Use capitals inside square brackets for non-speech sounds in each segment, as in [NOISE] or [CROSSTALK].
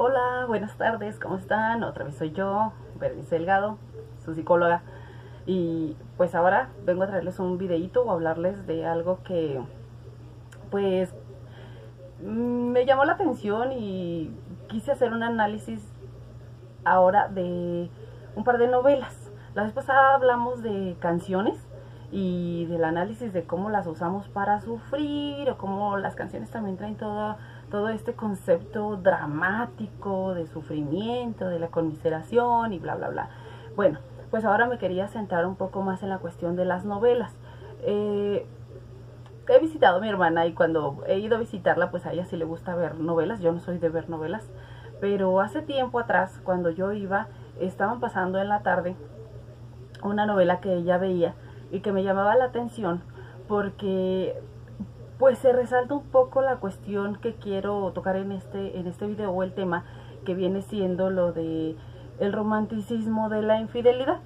Hola, buenas tardes, ¿cómo están? Otra vez soy yo, Berenice Delgado, su psicóloga. Y pues ahora vengo a traerles un videito o hablarles de algo que pues me llamó la atención y quise hacer un análisis ahora de un par de novelas. La vez pasada hablamos de canciones y del análisis de cómo las usamos para sufrir o cómo las canciones también traen todo, todo este concepto dramático de sufrimiento, de la conmiseración y bla, bla, bla. Bueno, pues ahora me quería centrar un poco más en la cuestión de las novelas. Eh, he visitado a mi hermana y cuando he ido a visitarla, pues a ella sí le gusta ver novelas. Yo no soy de ver novelas, pero hace tiempo atrás, cuando yo iba, estaban pasando en la tarde una novela que ella veía y que me llamaba la atención porque pues se resalta un poco la cuestión que quiero tocar en este en este video o el tema que viene siendo lo de el romanticismo de la infidelidad.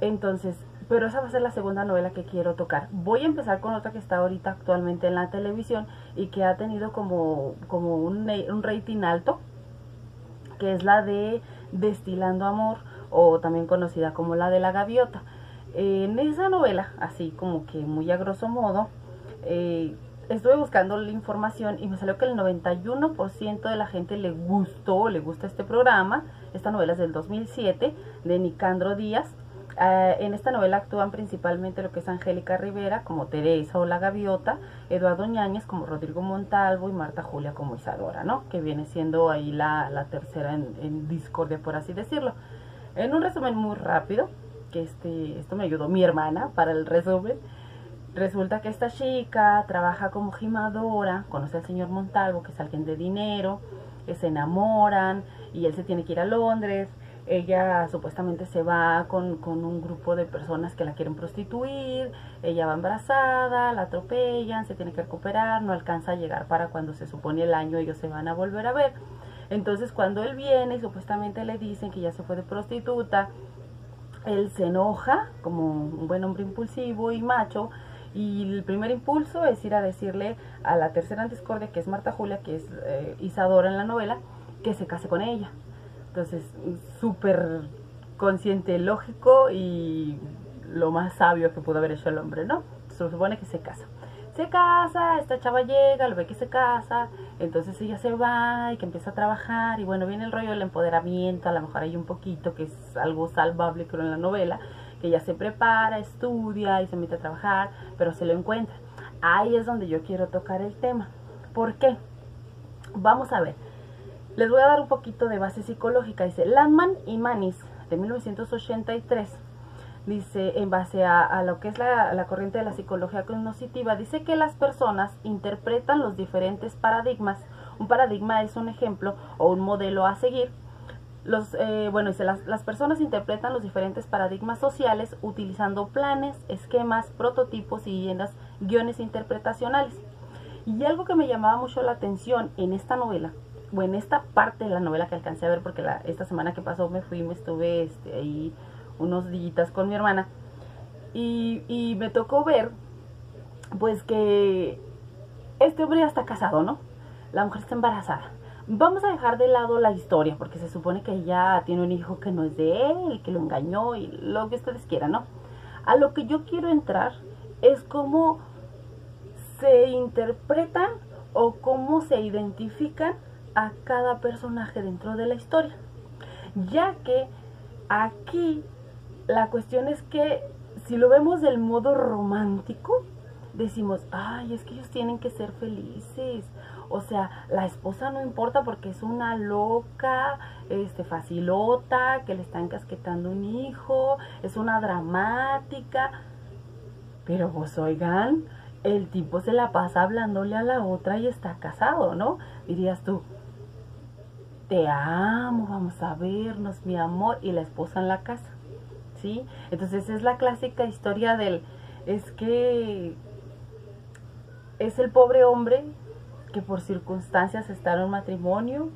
Entonces, pero esa va a ser la segunda novela que quiero tocar. Voy a empezar con otra que está ahorita actualmente en la televisión y que ha tenido como, como un, rating alto, que es la de Destilando Amor, o también conocida como la de la gaviota. En esa novela, así como que muy a grosso modo, eh, estuve buscando la información y me salió que el 91% de la gente le gustó, le gusta este programa. Esta novela es del 2007, de Nicandro Díaz. Eh, en esta novela actúan principalmente lo que es Angélica Rivera como Teresa o la Gaviota, Eduardo Ñáñez como Rodrigo Montalvo y Marta Julia como Isadora, ¿no? Que viene siendo ahí la, la tercera en, en, discordia, por así decirlo. En un resumen muy rápido, que este, esto me ayudó mi hermana para el resumen, resulta que esta chica trabaja como gimadora, conoce al señor Montalvo, que es alguien de dinero, se enamoran y él se tiene que ir a Londres ella supuestamente se va con, con, un grupo de personas que la quieren prostituir, ella va embarazada, la atropellan, se tiene que recuperar, no alcanza a llegar para cuando se supone el año ellos se van a volver a ver. Entonces cuando él viene y supuestamente le dicen que ya se fue de prostituta, él se enoja como un buen hombre impulsivo y macho y el primer impulso es ir a decirle a la tercera en discordia, que es Marta Julia, que es eh, Isadora en la novela, que se case con ella entonces, súper consciente, lógico y lo más sabio que pudo haber hecho el hombre, ¿no? Se supone que se casa. Se casa, esta chava llega, lo ve que se casa, entonces ella se va y que empieza a trabajar y bueno, viene el rollo del empoderamiento, a lo mejor hay un poquito que es algo salvable creo en la novela, que ella se prepara, estudia y se mete a trabajar, pero se lo encuentra. Ahí es donde yo quiero tocar el tema. ¿Por qué? Vamos a ver. Les voy a dar un poquito de base psicológica. Dice Landman y Manis, de 1983, dice, en base a, lo que es la, la, corriente de la psicología cognitiva, dice que las personas interpretan los diferentes paradigmas. Un paradigma es un ejemplo o un modelo a seguir. Los, eh, bueno, dice, las, las personas interpretan los diferentes paradigmas sociales utilizando planes, esquemas, prototipos y llenas guiones interpretacionales. Y algo que me llamaba mucho la atención en esta novela o en esta parte de la novela que alcancé a ver, porque la, esta semana que pasó me fui, me estuve este, ahí unos días con mi hermana, y, y me tocó ver, pues que este hombre ya está casado, ¿no? La mujer está embarazada. Vamos a dejar de lado la historia, porque se supone que ella tiene un hijo que no es de él, que lo engañó y lo que ustedes quieran, ¿no? A lo que yo quiero entrar es cómo se interpretan o cómo se identifican a cada personaje dentro de la historia. Ya que aquí la cuestión es que si lo vemos del modo romántico, decimos, ay, es que ellos tienen que ser felices. O sea, la esposa no importa porque es una loca, este, facilota, que le están casquetando un hijo, es una dramática. Pero pues oigan, el tipo se la pasa hablándole a la otra y está casado, ¿no? Dirías tú, te amo, vamos a vernos, mi amor, y la esposa en la casa, ¿sí? Entonces es la clásica historia del, es que es el pobre hombre que por circunstancias está en un matrimonio,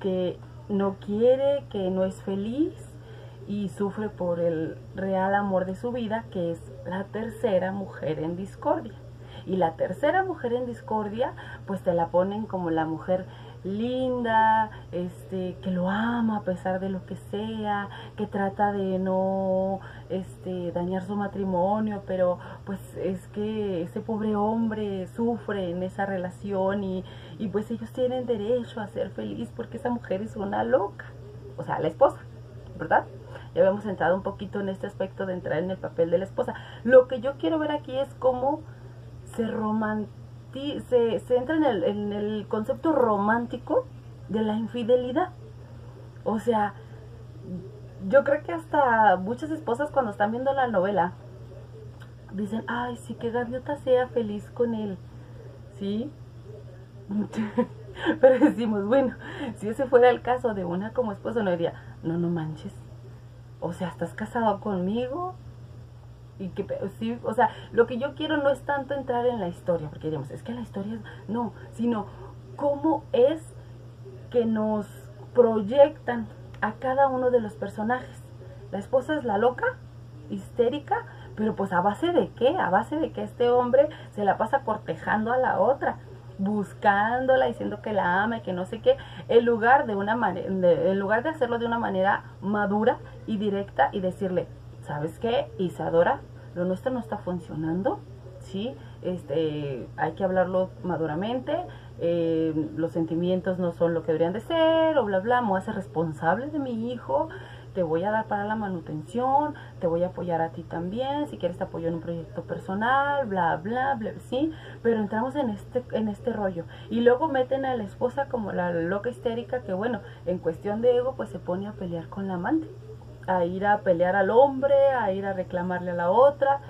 que no quiere, que no es feliz y sufre por el real amor de su vida, que es la tercera mujer en discordia. Y la tercera mujer en discordia, pues te la ponen como la mujer linda, este, que lo ama a pesar de lo que sea, que trata de no este, dañar su matrimonio, pero pues es que ese pobre hombre sufre en esa relación y, y pues ellos tienen derecho a ser feliz porque esa mujer es una loca, o sea, la esposa, ¿verdad? Ya habíamos entrado un poquito en este aspecto de entrar en el papel de la esposa. Lo que yo quiero ver aquí es cómo se romantiza se, entra en el, en el concepto romántico de la infidelidad. O sea, yo creo que hasta muchas esposas cuando están viendo la novela dicen, ay, sí, que Gaviota sea feliz con él. ¿Sí? [LAUGHS] Pero decimos, bueno, si ese fuera el caso de una como esposa, no diría, no, no manches. O sea, ¿estás casado conmigo? Y que sí, o sea, lo que yo quiero no es tanto entrar en la historia, porque digamos, es que la historia es, no, sino cómo es que nos proyectan a cada uno de los personajes. La esposa es la loca, histérica, pero pues a base de qué? A base de que este hombre se la pasa cortejando a la otra, buscándola, diciendo que la ama y que no sé qué, en lugar de una en lugar de hacerlo de una manera madura y directa y decirle, ¿sabes qué? Isadora, lo nuestro no está funcionando, ¿sí? Este, hay que hablarlo maduramente, eh, los sentimientos no son lo que deberían de ser, o bla, bla, me voy a ser responsable de mi hijo, te voy a dar para la manutención, te voy a apoyar a ti también, si quieres te apoyo en un proyecto personal, bla, bla, bla, sí, pero entramos en este, en este rollo. Y luego meten a la esposa como la loca histérica que, bueno, en cuestión de ego, pues se pone a pelear con la amante a ir a pelear al hombre, a ir a reclamarle a la otra.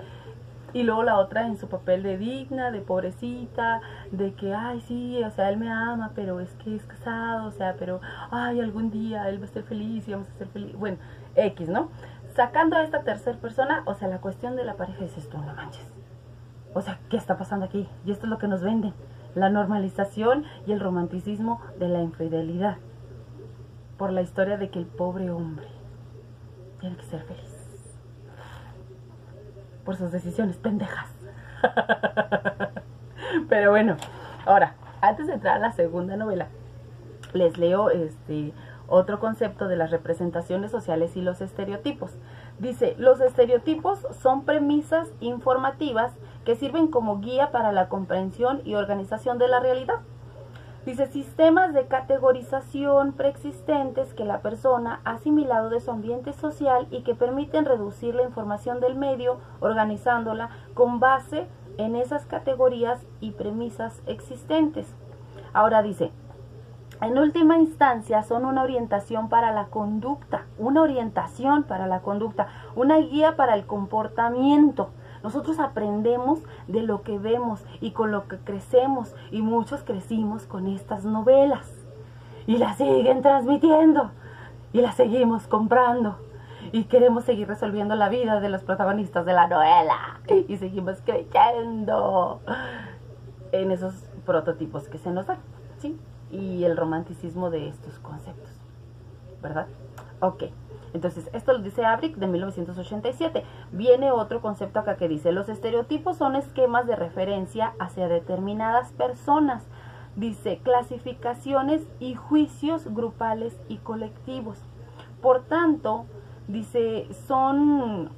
Y luego la otra en su papel de digna, de pobrecita, de que, ay, sí, o sea, él me ama, pero es que es casado, o sea, pero, ay, algún día él va a ser feliz y vamos a ser feliz. Bueno, X, ¿no? Sacando a esta tercera persona, o sea, la cuestión de la pareja es esto, no manches. O sea, ¿qué está pasando aquí? Y esto es lo que nos venden. La normalización y el romanticismo de la infidelidad. Por la historia de que el pobre hombre tiene que ser feliz. Por sus decisiones pendejas. [LAUGHS] Pero bueno, ahora, antes de entrar a la segunda novela, les leo este otro concepto de las representaciones sociales y los estereotipos. Dice, los estereotipos son premisas informativas que sirven como guía para la comprensión y organización de la realidad. Dice, sistemas de categorización preexistentes que la persona ha asimilado de su ambiente social y que permiten reducir la información del medio, organizándola con base en esas categorías y premisas existentes. Ahora dice, en última instancia son una orientación para la conducta, una orientación para la conducta, una guía para el comportamiento nosotros aprendemos de lo que vemos y con lo que crecemos y muchos crecimos con estas novelas y las siguen transmitiendo y las seguimos comprando y queremos seguir resolviendo la vida de los protagonistas de la novela y seguimos creyendo en esos prototipos que se nos dan, ¿sí? Y el romanticismo de estos conceptos, ¿verdad? Ok. Entonces, esto lo dice Abrick de 1987. Viene otro concepto acá que dice, los estereotipos son esquemas de referencia hacia determinadas personas. Dice, clasificaciones y juicios grupales y colectivos. Por tanto, dice, son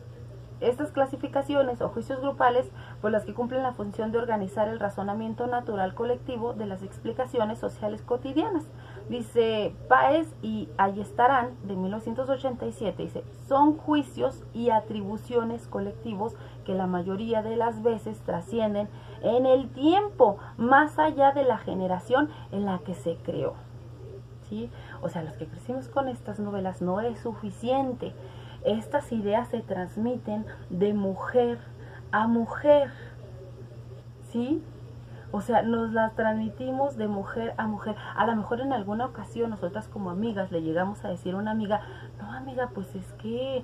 estas clasificaciones o juicios grupales, pues las que cumplen la función de organizar el razonamiento natural colectivo de las explicaciones sociales cotidianas. Dice Páez y estarán de 1987, dice, son juicios y atribuciones colectivos que la mayoría de las veces trascienden en el tiempo, más allá de la generación en la que se creó. ¿Sí? O sea, los que crecimos con estas novelas no es suficiente. Estas ideas se transmiten de mujer a mujer. ¿Sí? O sea, nos las transmitimos de mujer a mujer. A lo mejor en alguna ocasión nosotras como amigas le llegamos a decir a una amiga, no amiga, pues es que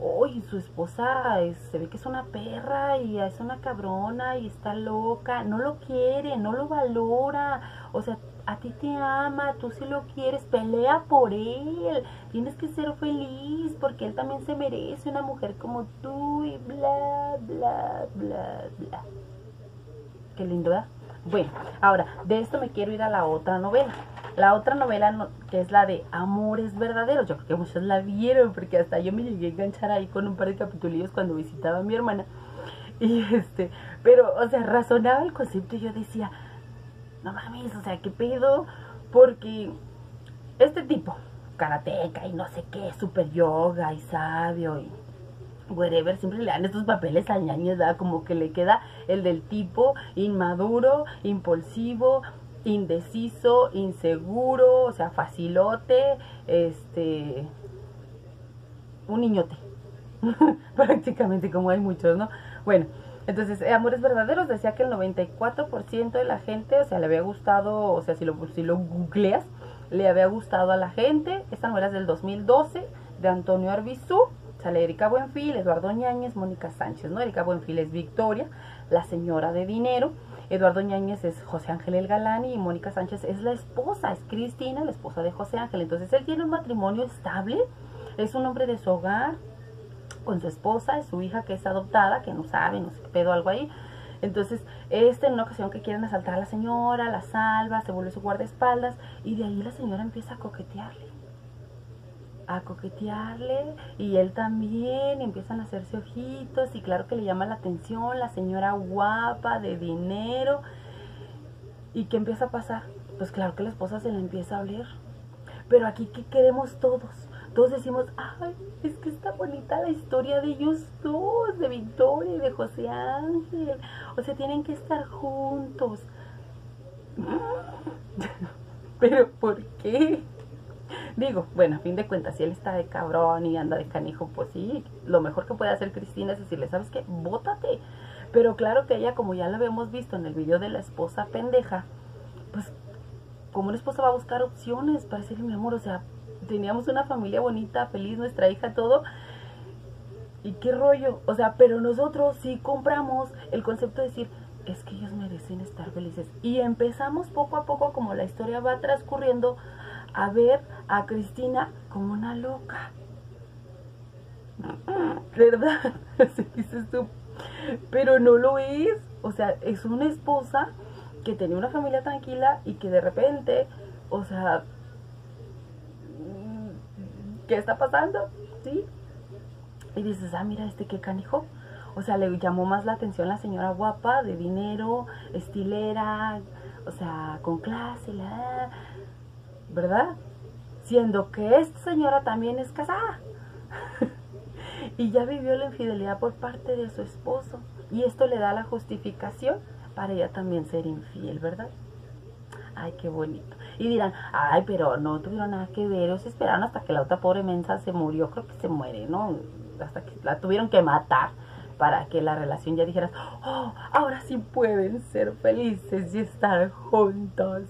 hoy su esposa se ve que es una perra y es una cabrona y está loca, no lo quiere, no lo valora. O sea, a ti te ama, tú sí lo quieres, pelea por él, tienes que ser feliz porque él también se merece una mujer como tú y bla, bla, bla, bla. Qué lindo, ¿verdad? Bueno, ahora, de esto me quiero ir a la otra novela. La otra novela, que es la de Amores Verdaderos, yo creo que muchos la vieron, porque hasta yo me llegué a enganchar ahí con un par de capitulillos cuando visitaba a mi hermana. [LAUGHS] Y este, pero, o sea, razonaba el concepto y yo decía, no mames, o sea, ¿qué pedo? Porque este tipo, karateca y no sé qué, super yoga y sabio y whatever, siempre le dan estos papeles a ñañez, Como que le queda el del tipo inmaduro, impulsivo, indeciso, inseguro, o sea, facilote, este, un niñote, [LAUGHS] prácticamente como hay muchos, ¿no? Bueno, entonces, eh, Amores Verdaderos decía que el 94% de la gente, o sea, le había gustado, o sea, si lo, si lo googleas, le había gustado a la gente. Esta novela es del 2012, de Antonio Arbizú. Sale Erika Buenfil, Eduardo Ñáñez, Mónica Sánchez, ¿no? Erika Buenfil es Victoria, la señora de dinero. Eduardo Ñáñez es José Ángel El Galán y Mónica Sánchez es la esposa, es Cristina, la esposa de José Ángel. Entonces él tiene un matrimonio estable, es un hombre de su hogar, con su esposa, es su hija que es adoptada, que no sabe, no sé qué pedo, algo ahí. Entonces, este en una ocasión que quieren asaltar a la señora, la salva, se vuelve su guardaespaldas y de ahí la señora empieza a coquetearle. A coquetearle y él también empiezan a hacerse ojitos y claro que le llama la atención la señora guapa, de dinero. ¿Y qué empieza a pasar? Pues claro que la esposa se le empieza a oler. Pero aquí, ¿qué queremos todos? todos decimos, ay, es que está bonita la historia de ellos dos, de Victoria y de José Ángel. O sea, tienen que estar juntos. [LAUGHS] Pero ¿por qué? Digo, bueno, a fin de cuentas, si él está de cabrón y anda de canijo, pues sí, lo mejor que puede hacer Cristina es decirle, ¿sabes qué? Bótate. Pero claro que ella, como ya lo habíamos visto en el video de la esposa pendeja, pues como una esposa va a buscar opciones para decirle, mi amor, o sea, teníamos una familia bonita, feliz, nuestra hija, todo. ¿Y qué rollo? O sea, pero nosotros sí compramos el concepto de decir, es que ellos merecen estar felices. Y empezamos poco a poco, como la historia va transcurriendo, a ver a Cristina como una loca. [LAUGHS] ¿Verdad? [LAUGHS] Pero no lo es. O sea, es una esposa que tenía una familia tranquila y que de repente, o sea, ¿qué está pasando? ¿Sí? Y dices, ah, mira, este qué canijo. O sea, le llamó más la atención la señora guapa, de dinero, estilera, o sea, con clase, la, ¿verdad? Siendo que esta señora también es casada. [LAUGHS] y ya vivió la infidelidad por parte de su esposo. Y esto le da la justificación para ella también ser infiel, ¿verdad? Ay, qué bonito. Y dirán, ay, pero no tuvieron nada que ver, ellos esperaron hasta que la otra pobre mensa se murió, creo que se muere, ¿no? Hasta que la tuvieron que matar para que la relación ya dijeras, oh, ahora sí pueden ser felices y estar juntos.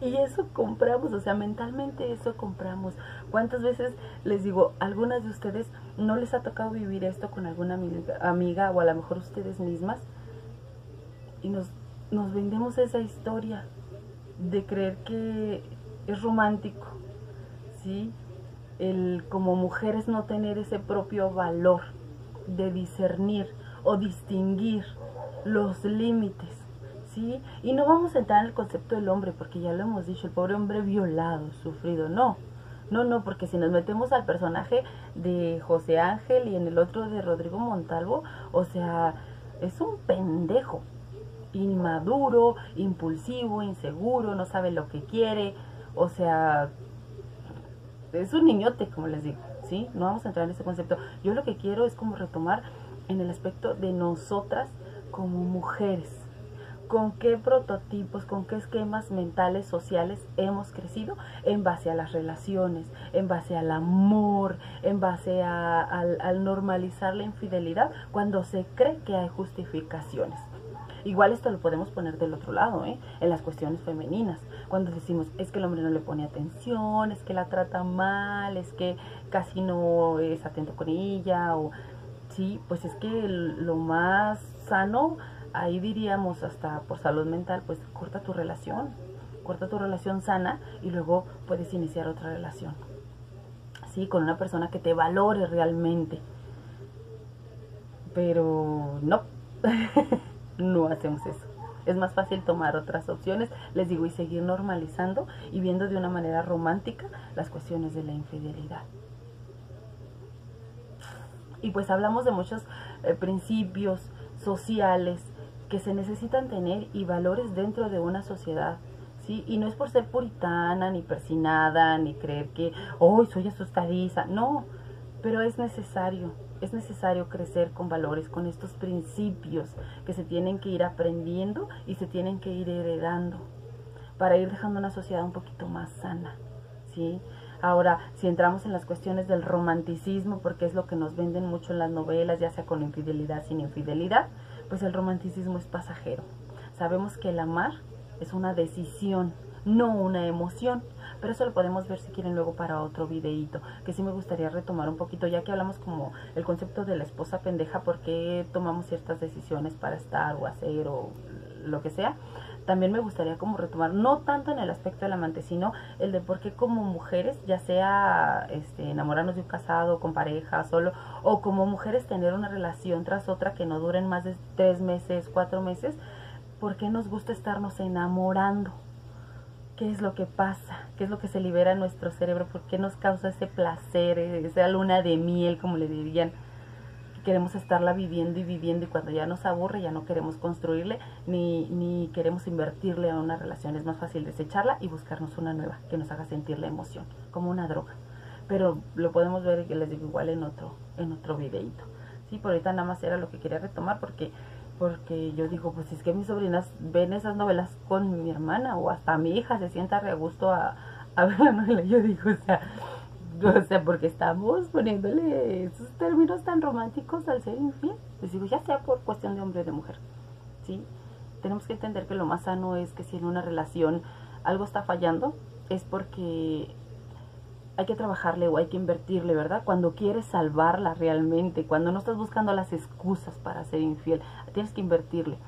Y eso compramos, o sea, mentalmente eso compramos. ¿Cuántas veces les digo, algunas de ustedes no les ha tocado vivir esto con alguna amiga, amiga o a lo mejor ustedes mismas? Y nos nos vendemos esa historia de creer que es romántico, ¿sí? El como mujeres no tener ese propio valor de discernir o distinguir los límites, ¿sí? Y no vamos a entrar en el concepto del hombre, porque ya lo hemos dicho, el pobre hombre violado, sufrido, no. No, no, porque si nos metemos al personaje de José Ángel y en el otro de Rodrigo Montalvo, o sea, es un pendejo, inmaduro, impulsivo, inseguro, no sabe lo que quiere, o sea, es un niñote, como les digo, ¿sí? No vamos a entrar en ese concepto. Yo lo que quiero es como retomar en el aspecto de nosotras como mujeres. ¿Con qué prototipos, con qué esquemas mentales, sociales hemos crecido en base a las relaciones, en base al amor, en base a, al normalizar la infidelidad cuando se cree que hay justificaciones? Igual esto lo podemos poner del otro lado, ¿eh? en las cuestiones femeninas. Cuando decimos, es que el hombre no le pone atención, es que la trata mal, es que casi no es atento con ella, o sí, pues es que lo más sano, ahí diríamos hasta por salud mental, pues corta tu relación, corta tu relación sana y luego puedes iniciar otra relación. Sí, con una persona que te valore realmente. Pero no. [LAUGHS] no hacemos eso. es más fácil tomar otras opciones, les digo, y seguir normalizando y viendo de una manera romántica las cuestiones de la infidelidad. Y pues hablamos de muchos eh, principios sociales que se necesitan tener y valores dentro de una sociedad. ¿sí? Y no es por ser puritana, ni persinada, ni creer que, hoy soy asustadiza. No, pero es necesario, es necesario crecer con valores, con estos principios que se tienen que ir aprendiendo y se tienen que ir heredando para ir dejando una sociedad un poquito más sana, ¿sí? Ahora, si entramos en las cuestiones del romanticismo, porque es lo que nos venden mucho en las novelas, ya sea con infidelidad, sin infidelidad, pues el romanticismo es pasajero. Sabemos que el amar es una decisión, no una emoción. Pero eso lo podemos ver si quieren luego para otro videíto, que sí me gustaría retomar un poquito, ya que hablamos como el concepto de la esposa pendeja, por qué tomamos ciertas decisiones para estar o hacer o lo que sea también me gustaría como retomar, no tanto en el aspecto del amante, sino el de por qué como mujeres, ya sea este, enamorarnos de un casado, con pareja, solo, o como mujeres tener una relación tras otra que no duren más de tres meses, cuatro meses, ¿por qué nos gusta estarnos enamorando? ¿Qué es lo que pasa? ¿Qué es lo que se libera en nuestro cerebro? ¿Por qué nos causa ese placer, esa luna de miel, como le dirían? Queremos estarla viviendo y viviendo y cuando ya nos aburre ya no queremos construirle ni, ni queremos invertirle a una relación. Es más fácil desecharla y buscarnos una nueva que nos haga sentir la emoción, como una droga. Pero lo podemos ver, les digo, igual en otro, en otro videito. Sí, por ahorita nada más era lo que quería retomar porque porque yo digo, pues es que mis sobrinas ven esas novelas con mi hermana o hasta mi hija se sienta re a gusto a, a [LAUGHS] ver la novela. Yo digo, o sea, [LAUGHS] O sea, porque estamos poniéndole esos términos tan románticos al ser infiel. Les digo, ya sea por cuestión de hombre o de mujer. ¿Sí? Tenemos que entender que lo más sano es que si en una relación algo está fallando, es porque hay que trabajarle o hay que invertirle, ¿verdad? Cuando quieres salvarla realmente, cuando no estás buscando las excusas para ser infiel, tienes que invertirle.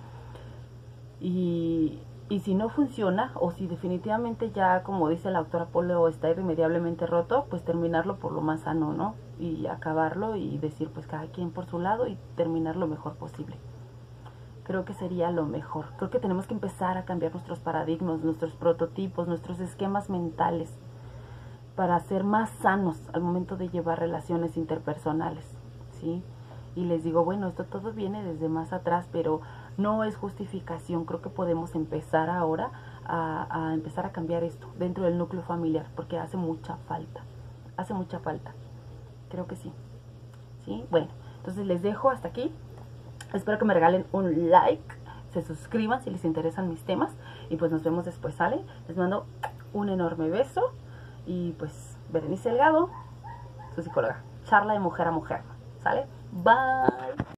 Y, y si no funciona, o si definitivamente ya, como dice la autora Polo, está irremediablemente roto, pues terminarlo por lo más sano, ¿no? Y acabarlo y decir, pues cada quien por su lado y terminar lo mejor posible. Creo que sería lo mejor. Creo que tenemos que empezar a cambiar nuestros paradigmas, nuestros prototipos, nuestros esquemas mentales para ser más sanos al momento de llevar relaciones interpersonales, ¿sí? Y les digo, bueno, esto todo viene desde más atrás, pero no es justificación. Creo que podemos empezar ahora a, empezar a cambiar esto dentro del núcleo familiar, porque hace mucha falta. Hace mucha falta. Creo que sí. ¿Sí? Bueno, entonces les dejo hasta aquí. Espero que me regalen un like, se suscriban si les interesan mis temas y pues nos vemos después, ¿sale? Les mando un enorme beso y pues Berenice Delgado, su psicóloga. Charla de mujer a mujer, ¿sale? Bye.